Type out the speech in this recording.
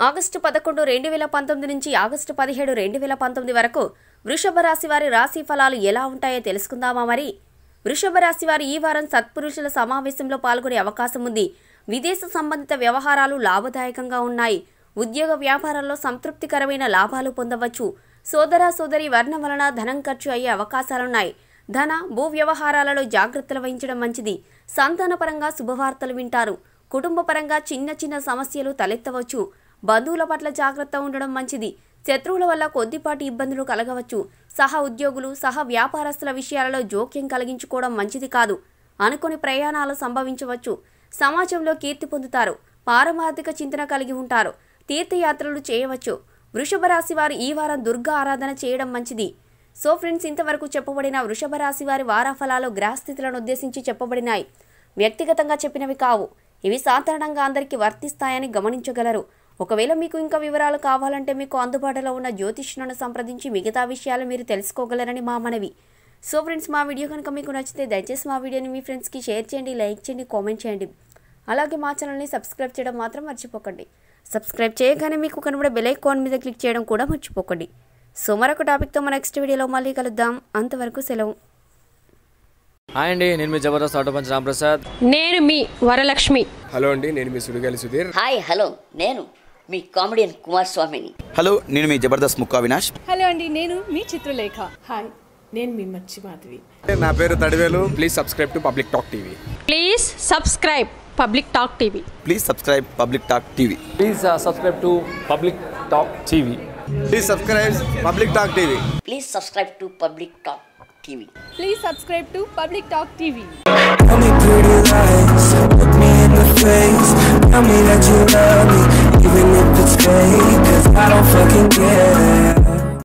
August పదకొండు రెండు వేల పంతొమ్మిది నుంచి ఆగస్టు పదిహేడు రెండు వేల పంతొమ్మిది వరకు వృషభ రాశి వారి రాశి ఫలాలు ఎలా ఉంటాయో తెలుసుకుందామా మరి? వృషభ రాశి వారి ఈ వారం సత్పురుషుల సమావేశంలో పాల్గొనే అవకాశం ఉంది. విదేశ సంబంధిత వ్యవహారాలు లాభదాయకంగా ఉన్నాయి. ఉద్యోగ వ్యాపారాల్లో సంతృప్తికరమైన లాభాలు పొందవచ్చు. సోదర సోదరి వర్ణం వలన ధనం ఖర్చు అయ్యే అవకాశాలున్నాయి. ధన భూ వ్యవహారాలలో జాగ్రత్తలు వహించడం మంచిది. సంతానపరంగా శుభవార్తలు వింటారు. కుటుంబపరంగా చిన్న చిన్న సమస్యలు తలెత్తవచ్చు. బంధువుల పట్ల జాగ్రత్త ఉండడం మంచిది. శత్రువుల వల్ల కొద్దిపాటి ఇబ్బందులు కలగవచ్చు. సహ ఉద్యోగులు సహ వ్యాపారస్తుల విషయాలలో జోక్యం కలిగించుకోవడం మంచిది కాదు. అనుకుని ప్రయాణాలు సంభవించవచ్చు. సమాజంలో కీర్తి పొందుతారు. పారమార్థిక చింతన కలిగి ఉంటారు. తీర్థయాత్రలు చేయవచ్చు. వృషభ రాశి వారు ఈ వారం దుర్గా ఆరాధన చేయడం మంచిది. సో ఫ్రెండ్స్ ఇంతవరకు చెప్పబడిన వృషభ రాశి వారి వారాఫలాలు గ్రహస్థితులను ఉద్దేశించి చెప్పబడినాయి. వ్యక్తిగతంగా చెప్పినవి కావు. ఇవి సాధారణంగా అందరికీ వర్తిస్తాయని గమనించగలరు. ఒకవేళ మీకు ఇంకా వివరాలు కావాలంటే మీకు అందుబాటులో ఉన్న జ్యోతిష్యులను సంప్రదించి మిగతా విషయాలు మీరు తెలుసుకోగలరని మా మనవి. సో ఫ్రెండ్స్ మా వీడియో కనుక మీకు నచ్చితే దయచేసి మా వీడియోని మీ ఫ్రెండ్స్కి షేర్ చేయండి లైక్ చేయండి కామెంట్ చేయండి. అలాగే మా ఛానల్ని సబ్స్క్రైబ్ చేయడం మాత్రం మర్చిపోకండి. సబ్స్క్రైబ్ చేయగానే మీకు కనబడే బెల్ ఐకాన్ మీద క్లిక్ చేయడం కూడా మర్చిపోకండి. సో మరొక టాపిక్తో మన నెక్స్ట్ వీడియోలో మళ్ళీ కలుద్దాం. అంతవరకు సెలవు. హాయ్ అండి నేను మీ జబర్దస్త్ ఆటో పంచ్ రాంప్రసాద్. నేను మీ వరలక్ష్మి. హలో అండి నేను మీ సుడిగాలి సుధీర్. హాయ్ హలో నేను మీ కామెడియన్ కుమార్ స్వామిని హలో నేను మీ జబర్దస్త్ ముక్కా వినాష్. హలో అండి నేను మీ చిత్రలేఖ. హాయ్ నేను మీ మచ్చి మాధవి. నా పేరు Tadivelu. Please subscribe to public talk TV please subscribe public talk TV please subscribe public talk TV please subscribe to public talk TV please subscribe public talk TV please subscribe to public talk TV please subscribe to public talk TV